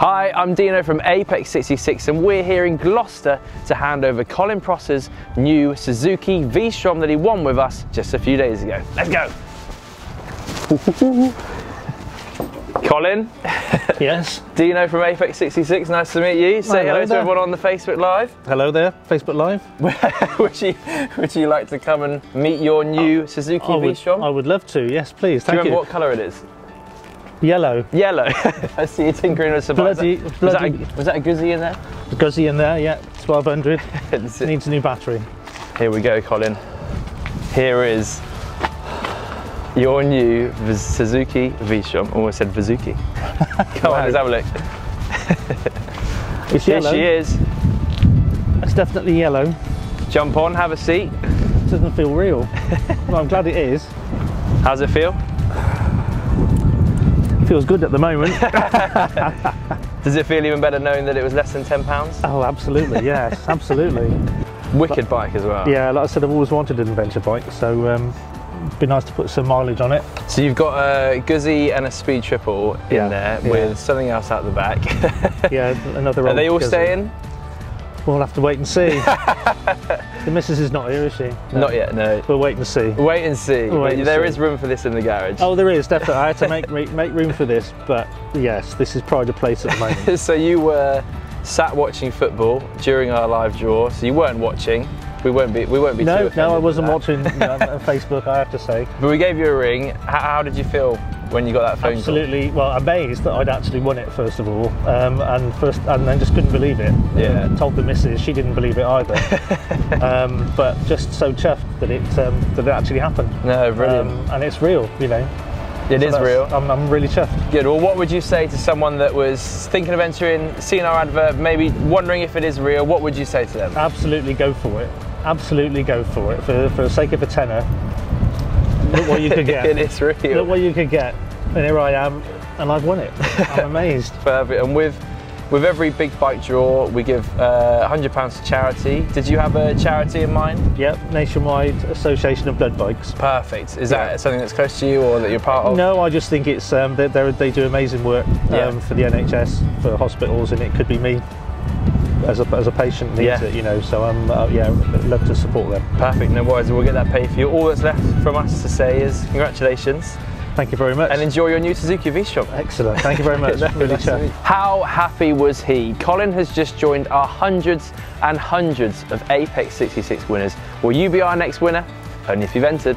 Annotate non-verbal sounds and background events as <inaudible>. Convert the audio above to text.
Hi, I'm Dino from Apex 66 and we're here in Gloucester to hand over Colin Prosser's new Suzuki V-Strom that he won with us just a few days ago. Let's go! <laughs> Colin, Yes. <laughs> Dino from Apex 66, nice to meet you. Say Hello hello to there. everyone on the Facebook Live. Hello there, Facebook Live. <laughs> would, you, would you like to come and meet your new Suzuki I V-Strom? I would love to. Yes, please. Do you Thank remember you. what colour it is? Yellow. Yellow. <laughs> I see you tinkering with some Bloody- was, that bloody- a, was that a Guzzi in there? Guzzi in there. Yeah. 1200. It's- <laughs> Needs a new battery. Here we go, Colin. Here is your new V- Suzuki V-Strom. Almost said Vizuki. <laughs> Come on, let's have a look. It's Here yellow. she is. It's definitely yellow. Jump on, have a seat. It Doesn't feel real. well, I'm glad it is. How's it feel? Feels good at the moment. <laughs> Does it feel even better knowing that it was less than £10? oh, absolutely. Yes, <laughs> absolutely. Wicked bike as well. Yeah, like I said, I've always wanted an adventure bike, so um, it'd be nice to put some mileage on it. So you've got a Guzzi and a Speed Triple in Yeah, there yeah. with something else out the back. Yeah, another. <laughs> Are they all Guzzi. staying? We'll have to wait and see. <laughs> the missus is not here, is she? No. Not yet, no. We'll wait and see. Wait and see. We'll wait and there see. is room for this in the garage. Oh, there is <laughs> definitely. I had to make re- make room for this, but yes, this is pride of place at the moment. <laughs> so you were sat watching football during our live draw. So you weren't watching. We won't be. We won't be. too no, no, I wasn't watching no, on Facebook. I have to say, But we gave you a ring. How, how did you feel when you got that phone absolutely. Well, amazed that I'd actually won it first of all, um, and first, and then just couldn't believe it. Yeah. Um, told the missus, she didn't believe it either. <laughs> um, but just so chuffed that it um, that it actually happened. No, brilliant. Um, and it's real, you know. it So is real. I'm, I'm really chuffed. Good. Well, what would you say to someone that was thinking of entering, seeing our advert, maybe wondering if it is real? What would you say to them? Absolutely go for it. Absolutely go for it. For, for the sake of a tenner, look what you could <laughs> get. it is real. Look what you could get. And here I am, and I've won it. I'm <laughs> amazed. Perfect. And with with every big bike draw, we give uh, £100 to charity. Did you have a charity in mind? Yep, Nationwide Association of Blood Bikes. Perfect. Is Yeah. that something that's close to you or that you're part of? No, I just think it's um, they they do amazing work um, Yeah. for the NHS, for hospitals, and it could be me as a, as a patient needs Yeah. it, you know. So I'm uh, yeah, love to support them. Perfect. No worries. We'll get that paid for you. All that's left from us to say is congratulations Thank you very much. and enjoy your new Suzuki V-Strom. Excellent. Thank you very <laughs> much. No, really nice to chuffed. meet you. How happy was he? Colin has just joined our hundreds and hundreds of Apex 66 winners. Will you be our next winner? Only if you've entered.